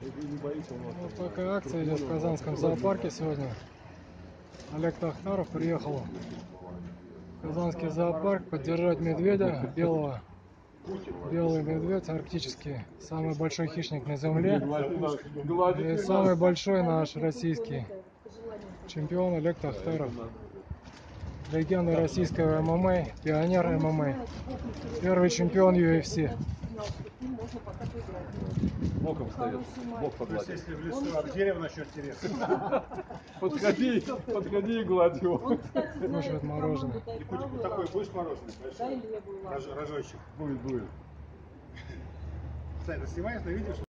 Вот такая акция идет в Казанском зоопарке сегодня. Олег Тахтаров приехал в Казанский зоопарк поддержать медведя белого. Белый медведь арктический, самый большой хищник на земле. И самый большой наш российский чемпион Олег Тахтаров. Легенда российского ММА, пионер ММА. Первый чемпион UFC. Боком встает. Бок То есть, погладит. если в лесу об дерево начнет тереться, Подходи, подходи и гладь его. Кушает мороженое. и будь вот такой будешь мороженое, рож- рожочек. Будет, будет. Сань, ты снимаешь на видео, что